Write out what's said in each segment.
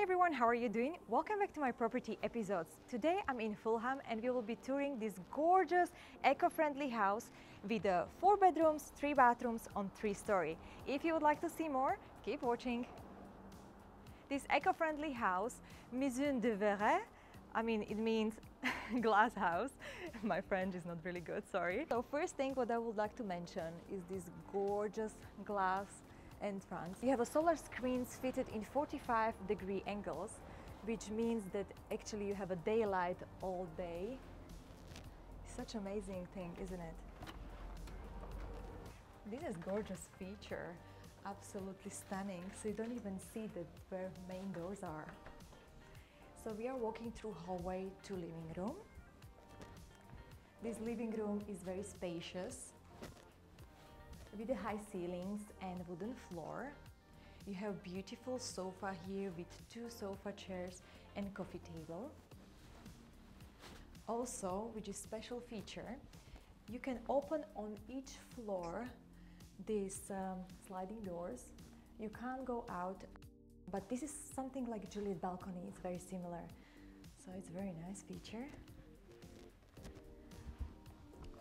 Hi everyone, how are you doing? Welcome back to my property episodes. Today I'm in Fulham and we will be touring this gorgeous eco-friendly house with uh, four bedrooms, three bathrooms on three story. If you would like to see more, keep watching. This eco-friendly house, Maison de Verre, I mean it means glass house. My French is not really good, sorry. So first thing what I would like to mention is this gorgeous glass entrance. You have a solar screens fitted in 45 degree angles, which means that actually you have a daylight all day. Such amazing thing, isn't it? This is gorgeous feature, absolutely stunning. So you don't even see that where main doors are. So we are walking through hallway to living room. This living room is very spacious with the high ceilings and wooden floor. You have beautiful sofa here with two sofa chairs and coffee table. Also, which is special feature, you can open on each floor these um, sliding doors. You can't go out, but this is something like Juliet balcony, it's very similar. So it's a very nice feature.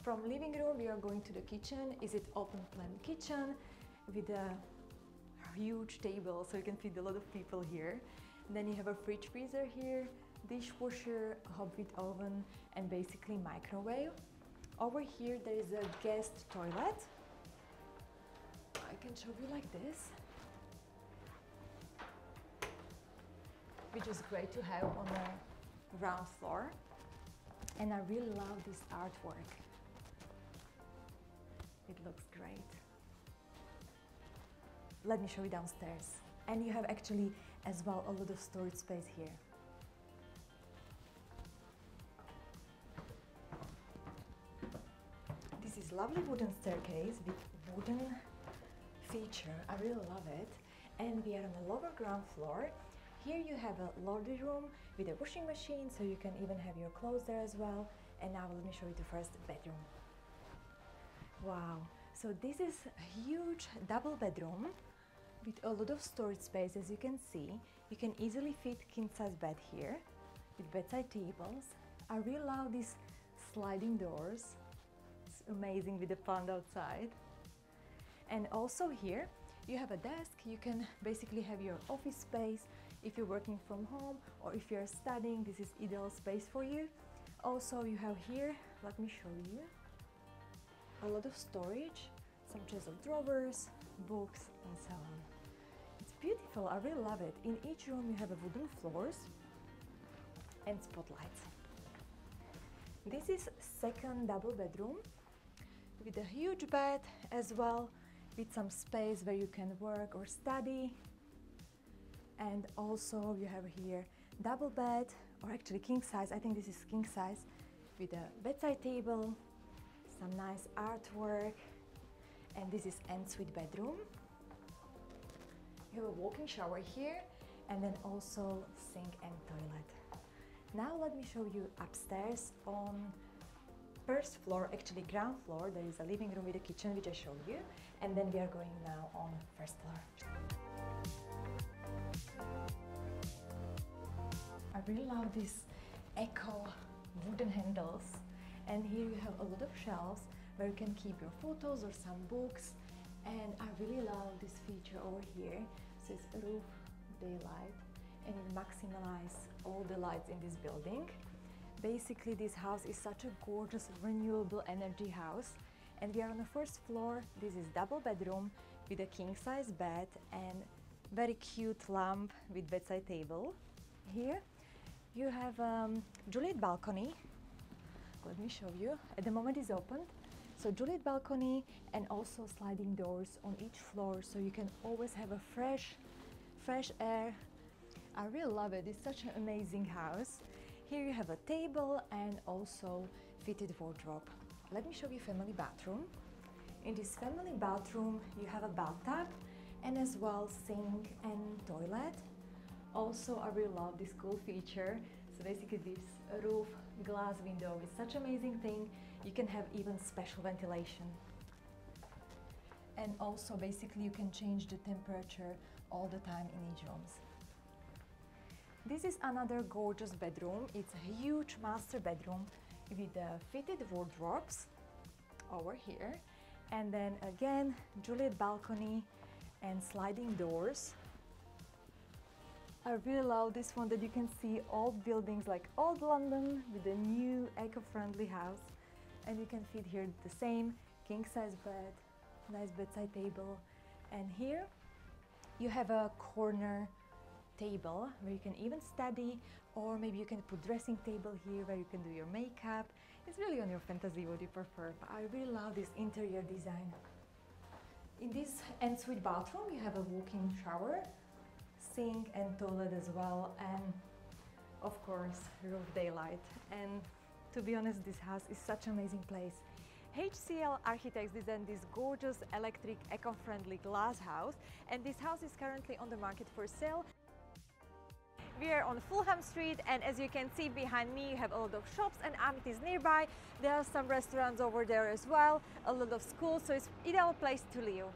From living room, we are going to the kitchen. Is it open plan kitchen with a huge table, so you can feed a lot of people here. And then you have a fridge freezer here, dishwasher, hob hobbit oven, and basically microwave. Over here, there is a guest toilet. I can show you like this. Which is great to have on the ground floor. And I really love this artwork. Looks great. Let me show you downstairs. And you have actually as well a lot of storage space here. This is lovely wooden staircase with wooden feature. I really love it. And we are on the lower ground floor. Here you have a laundry room with a washing machine, so you can even have your clothes there as well. And now let me show you the first bedroom. Wow, so this is a huge double bedroom with a lot of storage space as you can see. You can easily fit king size bed here with bedside tables. I really love these sliding doors. It's amazing with the pond outside. And also here you have a desk. You can basically have your office space if you're working from home or if you're studying, this is ideal space for you. Also you have here, let me show you, a lot of storage, some chest of drawers, books and so on. It's beautiful, I really love it. In each room you have a wooden floors and spotlights. This is second double bedroom with a huge bed as well with some space where you can work or study and also you have here double bed or actually king size I think this is king size with a bedside table some nice artwork. And this is ensuite bedroom. You have a walk-in shower here and then also sink and toilet. Now let me show you upstairs on first floor actually ground floor. There is a living room with a kitchen which I showed you. And then we are going now on first floor. I really love these echo wooden handles and here you have a lot of shelves where you can keep your photos or some books. And I really love this feature over here. So it's roof daylight and it maximizes all the lights in this building. Basically this house is such a gorgeous renewable energy house. And we are on the first floor. This is double bedroom with a king size bed and very cute lamp with bedside table. Here you have um, Juliet balcony let me show you. At the moment it's opened. So Juliet balcony and also sliding doors on each floor so you can always have a fresh, fresh air. I really love it. It's such an amazing house. Here you have a table and also fitted wardrobe. Let me show you family bathroom. In this family bathroom you have a bathtub and as well sink and toilet. Also I really love this cool feature so basically this roof glass window is such amazing thing. You can have even special ventilation. And also basically you can change the temperature all the time in each rooms. This is another gorgeous bedroom. It's a huge master bedroom with uh, fitted wardrobes over here. And then again, Juliet balcony and sliding doors. I really love this one that you can see old buildings like old London with a new eco-friendly house. And you can fit here the same king size bed, nice bedside table. And here you have a corner table where you can even study or maybe you can put dressing table here where you can do your makeup. It's really on your fantasy what you prefer, but I really love this interior design. In this ensuite bathroom you have a walk-in shower, sink and toilet as well and of course roof daylight. And to be honest this house is such an amazing place. HCL Architects designed this gorgeous electric eco-friendly glass house and this house is currently on the market for sale. We are on Fulham Street and as you can see behind me you have a lot of shops and amenities nearby. There are some restaurants over there as well, a lot of schools, so it's ideal place to live.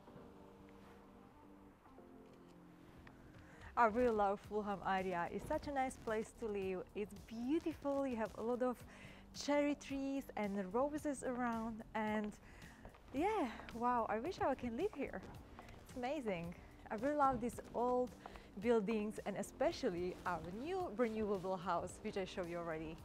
I really love Fulham area. It's such a nice place to live. It's beautiful. You have a lot of cherry trees and roses around and yeah, wow, I wish I can live here. It's amazing. I really love these old buildings and especially our new renewable house which I showed you already.